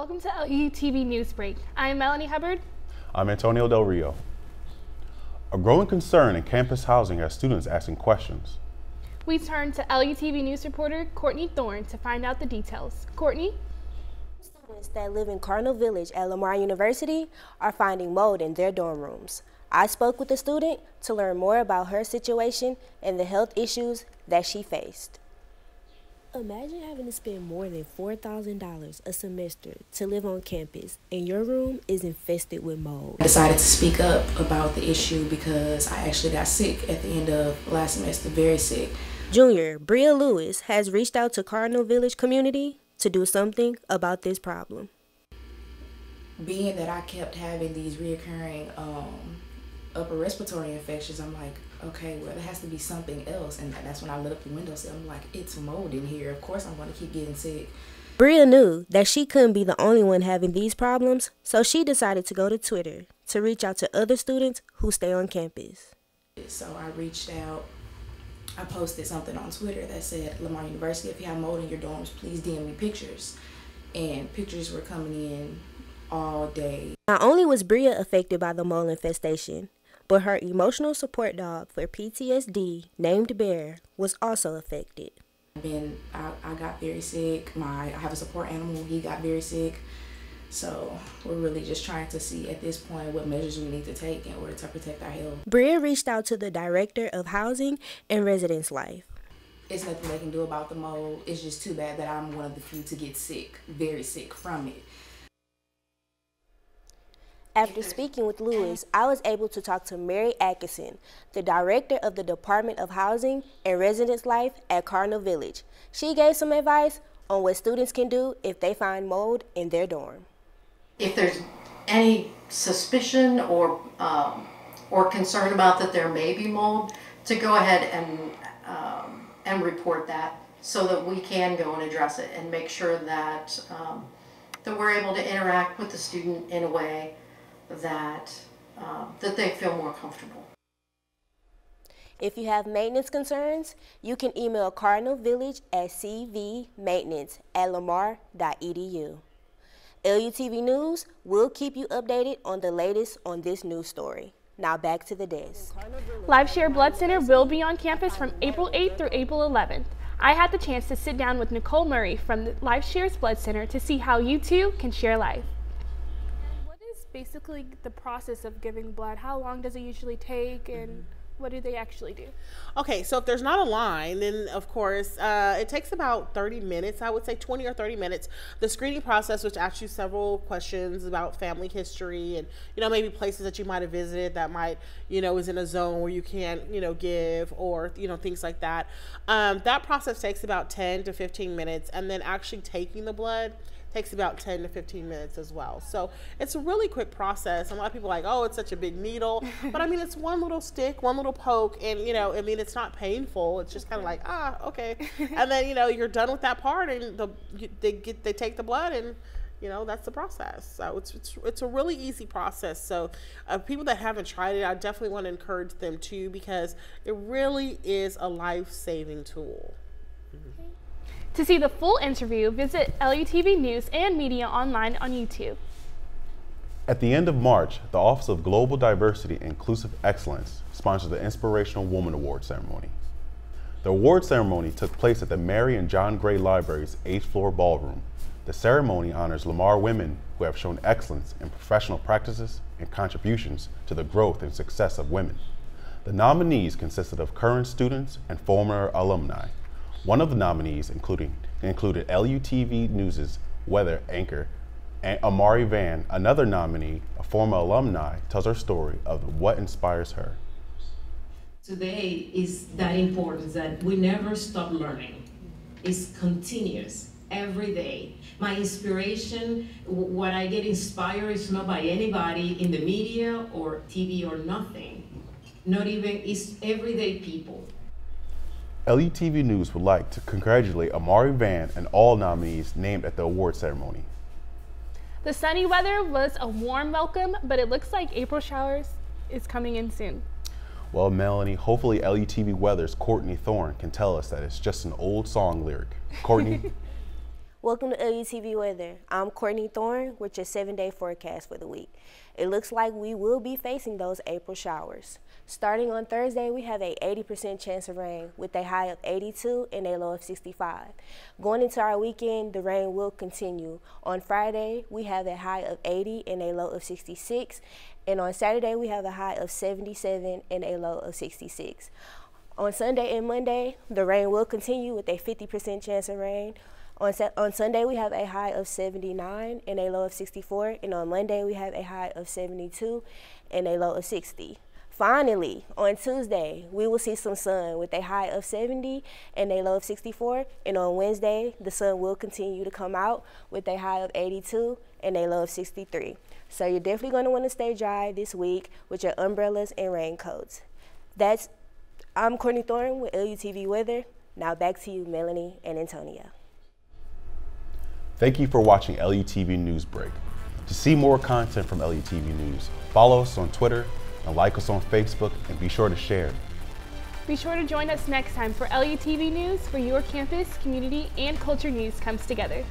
Welcome to LUTV Newsbreak. I'm Melanie Hubbard. I'm Antonio Del Rio. A growing concern in campus housing has students asking questions. We turn to LUTV News reporter Kourtney Thorne to find out the details. Kourtney? Students that live in Cardinal Village at Lamar University are finding mold in their dorm rooms. I spoke with a student to learn more about her situation and the health issues that she faced. Imagine having to spend more than $4,000 a semester to live on campus and your room is infested with mold. I decided to speak up about the issue because I actually got sick at the end of last semester, very sick. Junior Bria Lewis has reached out to Cardinal Village community to do something about this problem. Being that I kept having these reoccurring um, upper respiratory infections, I'm like, okay, well, there has to be something else. And that's when I lit up the window. So I'm like, it's mold in here. Of course, I'm going to keep getting sick. Bria knew that she couldn't be the only one having these problems, so she decided to go to Twitter to reach out to other students who stay on campus. So I reached out. I posted something on Twitter that said, Lamar University, if you have mold in your dorms, please DM me pictures. And pictures were coming in all day. Not only was Bria affected by the mold infestation, but her emotional support dog for PTSD, named Bear, was also affected. Been, I, I got very sick. My I have a support animal. He got very sick. So we're really just trying to see at this point what measures we need to take in order to protect our health. Bria reached out to the director of housing and residence life. It's nothing they can do about the mold. It's just too bad that I'm one of the few to get sick, very sick from it. After speaking with Lewis, I was able to talk to Mary Atkinson, the director of the Department of Housing and Residence Life at Cardinal Village. She gave some advice on what students can do if they find mold in their dorm. If there's any suspicion or um, or concern about that there may be mold, to go ahead and um, and report that so that we can go and address it and make sure that um, that we're able to interact with the student in a way that, um, that they feel more comfortable. If you have maintenance concerns, you can email Cardinal Village at cvmaintenance at lamar.edu. LUTV News will keep you updated on the latest on this news story. Now back to the desk. LifeShare Blood Center will be on campus from April 8th through April 11th. I had the chance to sit down with Nicole Murray from the LifeShares Blood Center to see how you too can share life basically the process of giving blood? How long does it usually take, and mm-hmm. what do they actually do? Okay, so if there's not a line, then of course uh, it takes about 30 minutes. I would say 20 or 30 minutes. The screening process, which asks you several questions about family history and you know maybe places that you might have visited that might you know is in a zone where you can't you know give or you know things like that. Um, that process takes about 10 to 15 minutes, and then actually taking the blood takes about 10 to 15 minutes as well. So it's a really quick process. A lot of people are like, oh, it's such a big needle. but I mean, it's one little stick, one little poke, and you know, I mean, it's not painful. It's just kind of like, ah, okay. and then, you know, you're done with that part and the, they get, they take the blood and, you know that's the process so it's it's, it's a really easy process so uh, people that haven't tried it i definitely want to encourage them to because it really is a life-saving tool mm-hmm. To see the full interview, visit LUTV News and Media online on YouTube. At the end of March, the Office of Global Diversity and Inclusive Excellence sponsored the Inspirational Woman Award ceremony. The award ceremony took place at the Mary and John Gray Library's 8th floor ballroom. The ceremony honors Lamar women who have shown excellence in professional practices and contributions to the growth and success of women. The nominees consisted of current students and former alumni. One of the nominees including, included LUTV News' weather anchor Amari Van. Another nominee, a former alumni, tells her story of what inspires her. Today is that important that we never stop learning. It's continuous every day. My inspiration, what I get inspired is not by anybody in the media or TV or nothing. Not even, it's everyday people. LUTV News would like to congratulate Amari Van and all nominees named at the award ceremony. The sunny weather was a warm welcome, but it looks like April showers is coming in soon. Well, Melanie, hopefully LUTV Weather's Kourtney Thorne can tell us that it's just an old song lyric. Kourtney? Welcome to LUTV Weather. I'm Kourtney Thorne with your seven day forecast for the week. It looks like we will be facing those April showers. Starting on Thursday, we have a 80% chance of rain with a high of 82 and a low of 65. Going into our weekend, the rain will continue. On Friday, we have a high of 80 and a low of 66. And on Saturday, we have a high of 77 and a low of 66. On Sunday and Monday, the rain will continue with a 50% chance of rain. On, on Sunday, we have a high of 79 and a low of 64. And on Monday, we have a high of 72 and a low of 60. Finally, on Tuesday, we will see some sun with a high of 70 and a low of 64. And on Wednesday, the sun will continue to come out with a high of 82 and a low of 63. So you're definitely going to want to stay dry this week with your umbrellas and raincoats. That's I'm Kourtney Thorne with LUTV Weather. Now back to you, Melanie and Antonia. Thank you for watching LUTV News Break. To see more content from LUTV News, follow us on Twitter and like us on Facebook and be sure to share. Be sure to join us next time for LUTV News, where your campus, community, and culture news comes together.